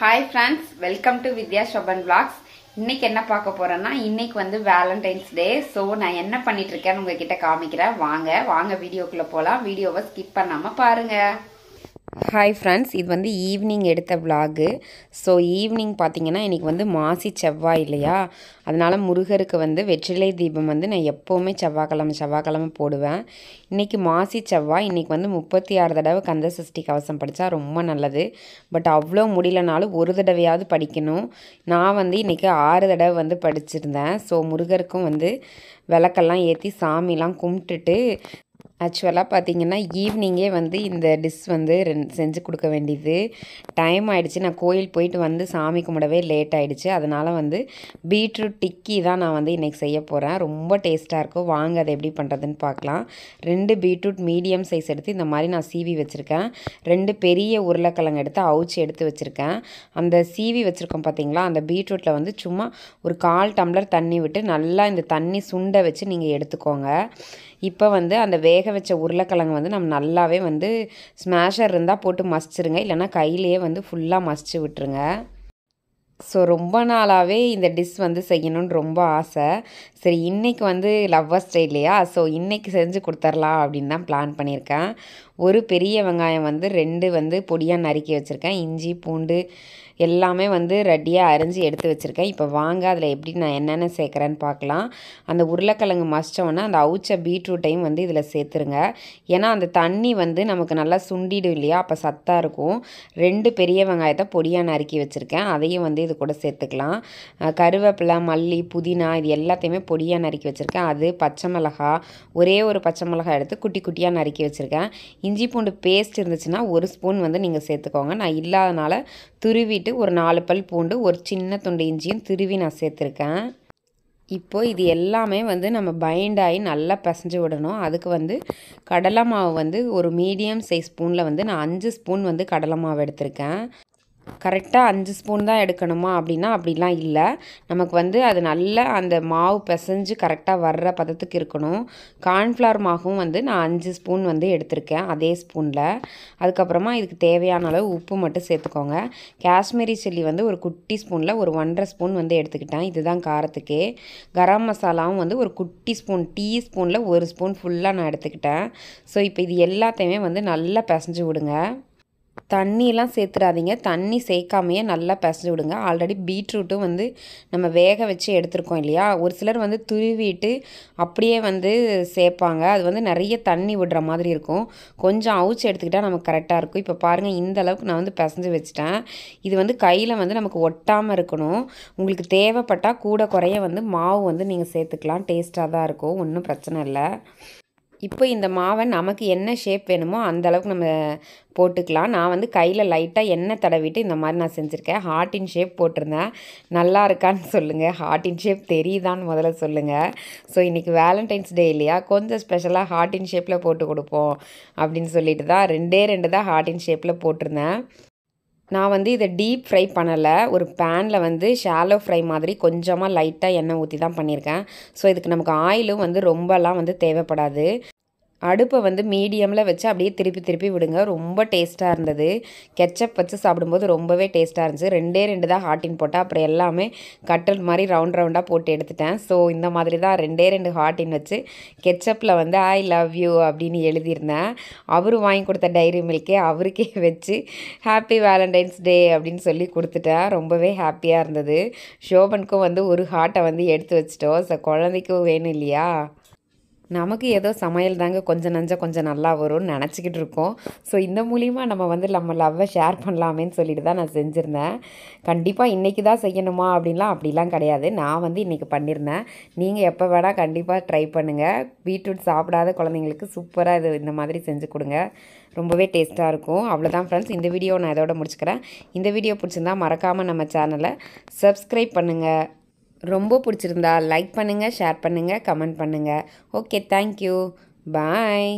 Hi friends welcome to Vidya Shoban blogs இன்னைக்கு என்ன பார்க்க போறேன்னா இன்னைக்கு வந்து வேலண்டைன்ஸ் டே ஸோ நான் என்ன பண்ணிட்டு இருக்கேன்னு உங்ககிட்ட காமிக்கிறேன். வாங்க வாங்க வீடியோக்குள்ள போகலாம் வீடியோவை ஸ்கிப் பண்ணாம பாருங்க. ஹாய் ஃப்ரெண்ட்ஸ் இது வந்து ஈவினிங் எடுத்த விலாகு ஸோ ஈவினிங் பார்த்தீங்கன்னா இன்றைக்கி வந்து மாசி செவ்வாய் இல்லையா? அதனால் முருகருக்கு வந்து வெற்றிலை தீபம் வந்து நான் எப்போவுமே செவ்வாய்க்கிழமை செவ்வாய்க்கிழமை போடுவேன். இன்றைக்கி மாசி செவ்வாய் இன்றைக்கி வந்து முப்பத்தி ஆறு தடவை கந்த சஷ்டி கவசம் படித்தா ரொம்ப நல்லது. பட் அவ்வளோ முடியலனாலும் ஒரு தடவையாவது படிக்கணும். நான் வந்து இன்றைக்கி ஆறு தடவை வந்து படிச்சிருந்தேன். ஸோ முருகருக்கும் வந்து விளக்கெல்லாம் ஏற்றி சாமிலாம் கும்பிட்டுட்டு ஆக்சுவலாக பார்த்தீங்கன்னா ஈவினிங்கே வந்து இந்த டிஷ் வந்து ரெண் செஞ்சு கொடுக்க வேண்டியது. டைம் ஆகிடுச்சு நான் கோயில் போயிட்டு வந்து சாமி கும்பிடவே லேட் ஆகிடுச்சு அதனால் வந்து பீட்ரூட் டிக்கி தான் நான் வந்து இன்றைக்கி செய்ய போகிறேன் ரொம்ப டேஸ்ட்டாக இருக்கும். வாங்க அதை எப்படி பண்ணுறதுன்னு பார்க்கலாம் ரெண்டு பீட்ரூட் மீடியம் சைஸ் எடுத்து இந்த மாதிரி நான் சீவி வச்சுருக்கேன். ரெண்டு பெரிய உருளைக்கிழங்கு எடுத்து அவுச்சு எடுத்து வச்சுருக்கேன். அந்த சீவி வச்சுருக்கோம் பார்த்தீங்களா அந்த பீட்ரூட்டில் வந்து சும்மா ஒரு கால் டம்ளர் தண்ணி விட்டு நல்லா இந்த தண்ணி சுண்டை வச்சு நீங்கள் எடுத்துக்கோங்க. இப்போ வந்து அந்த வேக வச்ச உருளைக்கிழங்கு வந்து நம்ம நல்லாவே வந்து ஸ்மாஷர் இருந்தால் போட்டு மசிச்சிருங்க. இல்லைனா கையிலேயே வந்து ஃபுல்லாக மசிச்சு விட்டுருங்க. ஸோ ரொம்ப நாளாகவே இந்த டிஷ் வந்து செய்யணும்னு ரொம்ப ஆசை. சரி இன்றைக்கி வந்து லவ்வர்ஸ் டே இல்லையா? ஸோ இன்றைக்கி செஞ்சு கொடுத்துர்லாம் அப்படின்னு தான் பிளான் பண்ணியிருக்கேன். ஒரு பெரிய வெங்காயம் வந்து ரெண்டு வந்து பொடியாக நறுக்கி வச்சுருக்கேன். இஞ்சி பூண்டு எல்லாமே வந்து ரெடியாக அரிஞ்சு எடுத்து வச்சுருக்கேன். இப்போ வாங்க அதில் எப்படி நான் என்னென்ன சேர்க்குறேன்னு பார்க்கலாம் அந்த உருளைக்கிழங்கு மசித்தோன்னா அந்த அவுச்ச பீட்ரூட்டையும் வந்து இதில் சேர்த்துருங்க. ஏன்னா அந்த தண்ணி வந்து நமக்கு நல்லா சுண்டிடும் இல்லையா? அப்போ சத்தாக இருக்கும். ரெண்டு பெரிய வெங்காயத்தை பொடியாக நறுக்கி வச்சுருக்கேன். அதையும் வந்து இது கூட சேர்த்துக்கலாம். கருவேப்பிலை மல்லி புதினா இது எல்லாத்தையுமே பொடியாக நறுக்கி வச்சுருக்கேன். அது பச்சை மிளகா ஒரே ஒரு பச்சை மிளகா எடுத்து குட்டி குட்டியாக நறுக்கி வச்சுருக்கேன். இஞ்சி பூண்டு பேஸ்ட் இருந்துச்சுன்னா ஒரு ஸ்பூன் வந்து நீங்கள் சேர்த்துக்கோங்க. நான் இல்லாதனால துருவிட்டு ஒரு நாலு பல் பூண்டு ஒரு சின்ன துண்டு இஞ்சியும் துருவி நான் சேர்த்துருக்கேன். இப்போது இது எல்லாமே வந்து நம்ம பைண்ட் ஆகி நல்லா பிசைஞ்சு விடணும். அதுக்கு வந்து கடலை மாவு வந்து ஒரு மீடியம் சைஸ் ஸ்பூனில் வந்து நான் அஞ்சு ஸ்பூன் வந்து கடலை மாவு எடுத்திருக்கேன். கரெக்டாக அஞ்சு ஸ்பூன் தான் எடுக்கணுமா அப்படின்னா அப்படிலாம் இல்லை. நமக்கு வந்து அது நல்ல அந்த மாவு பிசைஞ்சு கரெக்டாக வர்ற பதத்துக்கு இருக்கணும். கார்ன்ஃப்ளவர் மாவும் வந்து நான் அஞ்சு ஸ்பூன் வந்து எடுத்திருக்கேன் அதே ஸ்பூனில். அதுக்கப்புறமா இதுக்கு தேவையான அளவு உப்பு மட்டும் சேர்த்துக்கோங்க. காஷ்மீரி சில்லி வந்து ஒரு குட்டி ஸ்பூனில் ஒரு ஒன்றரை ஸ்பூன் வந்து எடுத்துக்கிட்டேன் இதுதான் காரத்துக்கே. கரம் மசாலாவும் வந்து ஒரு குட்டி ஸ்பூன் டீ ஸ்பூனில் ஒரு ஸ்பூன் ஃபுல்லாக நான் எடுத்துக்கிட்டேன். ஸோ இப்போ இது எல்லாத்தையுமே வந்து நல்லா பிசைஞ்சு விடுங்க. தண்ணியெலாம் சேர்த்துடாதீங்க. தண்ணி சேர்க்காமையே நல்லா பிசைஞ்சு விடுங்க. ஆல்ரெடி பீட்ரூட்டும் வந்து நம்ம வேக வச்சு எடுத்துருக்கோம் இல்லையா? ஒரு சிலர் வந்து துருவிட்டு அப்படியே வந்து சேர்ப்பாங்க. அது வந்து நிறைய தண்ணி விடுற மாதிரி இருக்கும். கொஞ்சம் அவுச்சு எடுத்துக்கிட்டால் நமக்கு கரெக்டாக இருக்கும். இப்போ பாருங்கள் இந்த அளவுக்கு நான் வந்து பிசைஞ்சு வச்சுட்டேன். இது வந்து கையில் வந்து நமக்கு ஒட்டாமல் இருக்கணும். உங்களுக்கு தேவைப்பட்டால் கூட குறைய வந்து மாவு வந்து நீங்கள் சேர்த்துக்கலாம். டேஸ்ட்டாக தான் இருக்கும். ஒன்றும் பிரச்சனை இல்லை. இப்போ இந்த மாவை நமக்கு என்ன ஷேப் வேணுமோ அந்த அளவுக்கு நம்ம போட்டுக்கலாம். நான் வந்து கையில் லைட்டாக எண்ணெய் தடவிட்டு இந்த மாதிரி நான் செஞ்சுருக்கேன். ஹார்ட்டின் ஷேப் போட்டிருந்தேன். நல்லா இருக்கான்னு சொல்லுங்கள் ஹார்ட்டின் ஷேப் தெரியுதான்னு முதல்ல சொல்லுங்கள் ஸோ இன்றைக்கி வேலண்டைன்ஸ் டே இல்லையா? கொஞ்சம் ஸ்பெஷலாக ஹார்ட்டின் ஷேப்பில் போட்டு கொடுப்போம் அப்படின்னு சொல்லிட்டு தான் ரெண்டே ரெண்டு தான் ஹார்ட்டின் ஷேப்பில் போட்டிருந்தேன். நான் வந்து இதை டீப் ஃப்ரை பண்ணலை. ஒரு பேனில் வந்து ஷாலோ ஃப்ரை மாதிரி கொஞ்சமாக லைட்டாக எண்ணெய் ஊற்றி தான் பண்ணியிருக்கேன். ஸோ இதுக்கு நமக்கு ஆயிலும் வந்து ரொம்பலாம் வந்து தேவைப்படாது. அடுப்பை வந்து மீடியமில் வச்சு அப்படியே திருப்பி திருப்பி விடுங்க. ரொம்ப டேஸ்ட்டாக இருந்தது. கெச்சப் வச்சு சாப்பிடும்போது ரொம்பவே டேஸ்ட்டாக இருந்துச்சு. ரெண்டே ரெண்டு தான் ஹாட்டின் போட்டால் அப்புறம் எல்லாமே கட்டல் மாதிரி ரவுண்ட் ரவுண்டாக போட்டு எடுத்துட்டேன். ஸோ இந்த மாதிரி தான் ரெண்டே ரெண்டு ஹாட்டின் வச்சு கெச்சப்பில் வந்து ஐ லவ் யூ அப்படின்னு எழுதியிருந்தேன். அவர் வாங்கி கொடுத்த டைரி மில்கே அவருக்கே வச்சு ஹாப்பி வேலண்டைன்ஸ் டே அப்படின்னு சொல்லி கொடுத்துட்டேன். ரொம்பவே ஹாப்பியாக இருந்தது. ஷோபனுக்கும் வந்து ஒரு ஹார்ட்டை வந்து எடுத்து வச்சிட்டோம். ஸோ குழந்தைக்கும் வேணும் இல்லையா? நமக்கு ஏதோ சமையல் தாங்க கொஞ்சம் நஞ்சம் கொஞ்சம் நல்லா வரும்னு நினச்சிக்கிட்டு இருக்கோம். ஸோ இந்த மூலிமா நம்ம வந்து நம்ம லவ்வை ஷேர் பண்ணலாமேன்னு சொல்லிட்டு தான் நான் செஞ்சுருந்தேன். கண்டிப்பாக இன்றைக்கி தான் செய்யணுமா அப்படின்லாம் அப்படிலாம் கிடையாது. நான் வந்து இன்றைக்கி பண்ணியிருந்தேன் நீங்கள் எப்போ வேணால் கண்டிப்பாக ட்ரை பண்ணுங்கள் பீட்ரூட் சாப்பிடாத குழந்தைங்களுக்கு சூப்பராக இது இந்த மாதிரி செஞ்சு கொடுங்க. ரொம்பவே டேஸ்ட்டாக இருக்கும். அவ்வளோதான் ஃப்ரெண்ட்ஸ் இந்த வீடியோ நான் இதோட முடிச்சுக்கிறேன். இந்த வீடியோ பிடிச்சிருந்தா மறக்காமல் நம்ம சேனலை சப்ஸ்கிரைப் பண்ணுங்கள் ரொம்ப பிடிச்சிருந்தா லைக் பண்ணுங்கள் ஷேர் பண்ணுங்கள் கமெண்ட் பண்ணுங்கள் ஓகே தேங்க்யூ பாய்